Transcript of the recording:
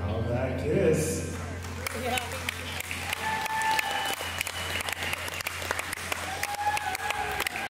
How about this?